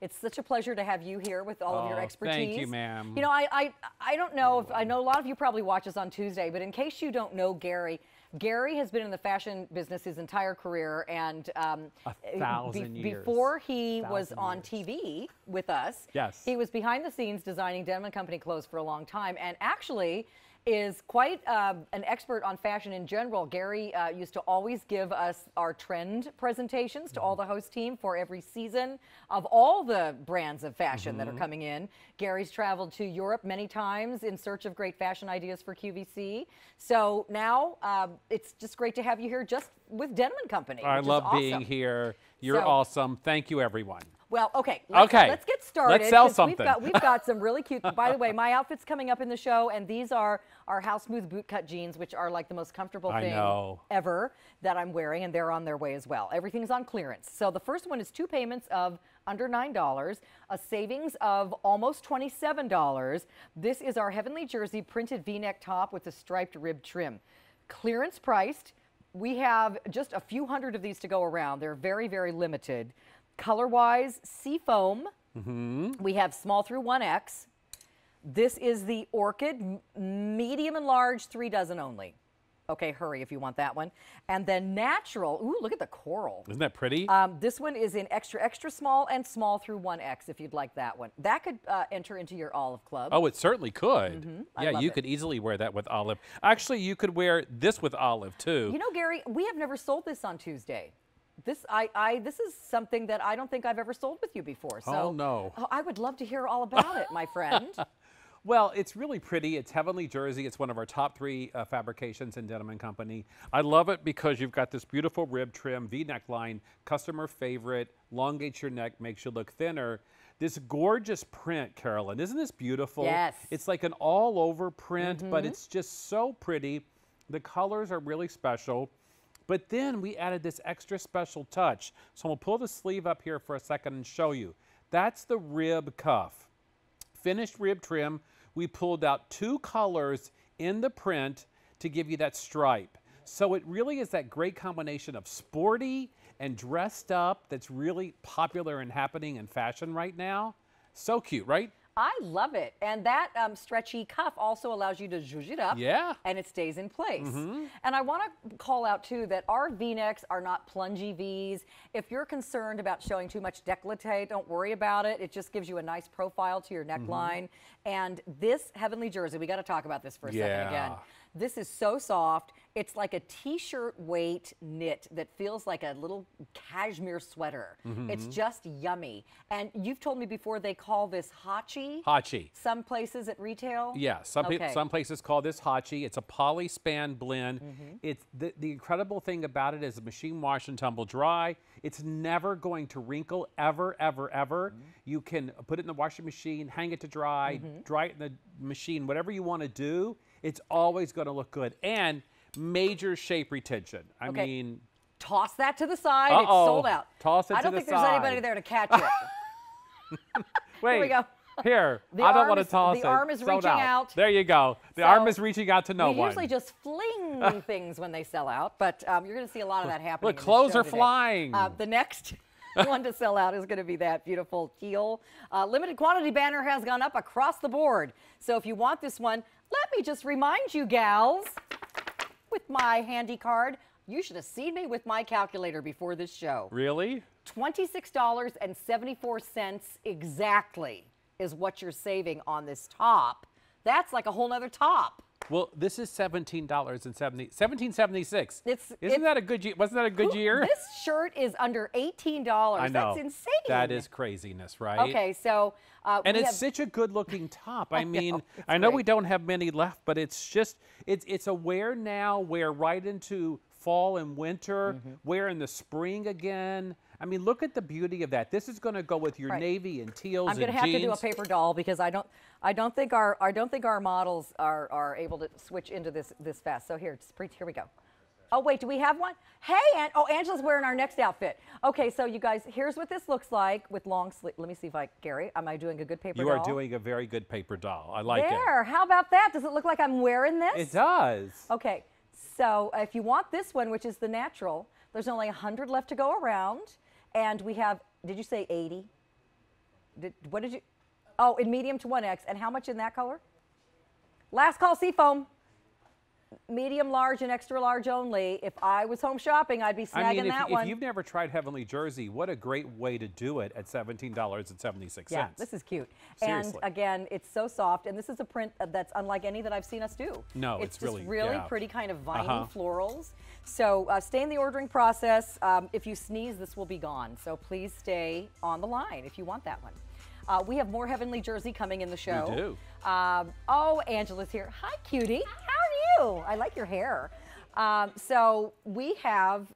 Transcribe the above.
It's such a pleasure to have you here with all of your Oh, expertise. thank you, ma'am. You know, I, I, I don't know if I know a lot of you probably watch us on Tuesday, but in case you don't know Gary, Gary has been in the fashion business his entire career, and um, A thousand years. before he was on years. TV with us, Yes. he was behind the scenes designing Denim and Company clothes for a long time, and actually is quite uh, an expert on fashion in general. Gary uh, used to always give us our trend presentations to all Mm-hmm. the host team for every season of all the brands of fashion that are Mm-hmm. coming in. Gary's traveled to Europe many times in search of great fashion ideas for QVC. So now um, it's just great to have you here just with Denim and Company. I love being here. You're So- awesome. Thank you, everyone. Well, okay. Let's, Okay, Let's get started. let's sell something. We've got, we've got some really cute. By the way, my outfit's coming up in the show, and these are our house smooth bootcut jeans, which are like the most comfortable I thing know. ever that I'm wearing, and they're on their way as well. Everything's on clearance. So the first one is two payments of under $9, a savings of almost $27. This is our Heavenly Jersey printed v-neck top with the striped rib trim. Clearance priced. We have just a few hundred of these to go around. They're very, very limited. Color-wise, seafoam. We have small through 1X. This is the Orchid, medium and large, three dozen only. Okay, hurry if you want that one. And then natural, ooh, look at the coral. Isn't that pretty? Um, this one is in extra, extra small and small through 1X if you'd like that one. That could uh, enter into your olive club. oh, it certainly could. Mm-hmm. Yeah, you it. could easily wear that with olive. Actually, you could wear this with olive too. You know, Gary, we have never sold this on Tuesday. This I, I this is something that I don't think I've ever sold with you before. So Oh, no. Oh, I would love to hear all about it, my friend. Well, it's really pretty. It's Heavenly Jersey. It's one of our top three uh, fabrications in Denim and Company. I love it because you've got this beautiful rib trim, V-neck line, customer favorite, elongates your neck, makes you look thinner. This gorgeous print, Carolyn, isn't this beautiful? Yes. It's like an all-over print, but Mm-hmm. it's just so pretty. The colors are really special. But then we added this extra special touch. So I'm gonna pull the sleeve up here for a second and show you. That's the rib cuff finished rib trim. We pulled out two colors in the print to give you that stripe. So it really is that great combination of sporty and dressed up that's really popular and happening in fashion right now. So cute, right? I love it. And that um, stretchy cuff also allows you to zhuzh it up. Yeah. And it stays in place. Mm-hmm. And I want to call out too that our V-necks are not plungy V's. If you're concerned about showing too much décolleté, don't worry about it. It just gives you a nice profile to your neckline. And this Heavenly Jersey, we got to talk about this for a second again. This is so soft. It's like a t-shirt weight knit that feels like a little cashmere sweater. Mm-hmm. It's just yummy. And you've told me before they call this hacci. Hacci. Some places at retail. Yeah, some Okay. some places call this hacci. It's a poly span blend. Mm-hmm. It's the, the incredible thing about it is the machine wash and tumble dry. It's never going to wrinkle ever, ever, ever. Mm-hmm. You can put it in the washing machine, hang it to dry, dry it in the machine, whatever you want to do. It's always going to look good and major shape retention. I Okay. mean, Toss that to the side. It's Uh-oh. sold out. Toss it I to don't the think there's anybody there to catch it. wait. we go. Here, The I don't want to toss the it. arm is Sold reaching out. There you go. The arm is reaching out to no we one. usually just fling things when they sell out, but um, you're going to see a lot of that happening. Look, clothes are today. flying. Uh, the next one to sell out is going to be that beautiful teal. Uh, limited quantity banner has gone up across the board. So if you want this one, let me just remind you, gals, with my handy card, you should have seen me with my calculator before this show. Really? $26.74 exactly is what you're saving on this top. That's like a whole nother top. Well, this is seventeen dollars and seventy seventeen seventy six. It's- isn't it's- that a good year? Wasn't that a good year? This shirt is under $18. I know. That's insane. That is craziness, right? Okay, so uh, And it's have- such a good-looking top. I mean, know, I know we don't have many left, but it's just it's it's a wear now, wear right into fall and winter, Mm-hmm. wear in the spring again. I mean, look at the beauty of that. This is going to go with your Right. navy and teals I'm going to have jeans. to do a paper doll because I don't I don't think our I don't think our models are are able to switch into this this fast. So here, just here we go. Oh wait, do we have one? Hey, Aunt, oh Angela's wearing our next outfit. Okay, so you guys, here's what this looks like with long sleeve. Let me see if I Gary, am I doing a good paper doll? You doll? are doing a very good paper doll. I like it. there. How about that? Does it look like I'm wearing this? It does. Okay, so uh, if you want this one, which is the natural, there's only 100 left to go around. And we have, did you say 80? Did, what did you? Oh, in medium to 1X. And how much in that color? Last call seafoam. Medium, large, and extra large only. If I was home shopping, I'd be snagging I mean, if, that if one. you've never tried Heavenly Jersey, what a great way to do it at $17.76. yeah, this is cute. Seriously. And again, it's so soft. And this is a print that's unlike any that I've seen us do. No, it's, it's just really- really yeah. pretty kind of viney Uh-huh. florals. So uh, stay in the ordering process. Um, if you sneeze, this will be gone. So please stay on the line if you want that one. Uh, we have more Heavenly Jersey coming in the show. do. Um, oh, Angela's here. Hi, cutie. How I like your hair. Um, so we have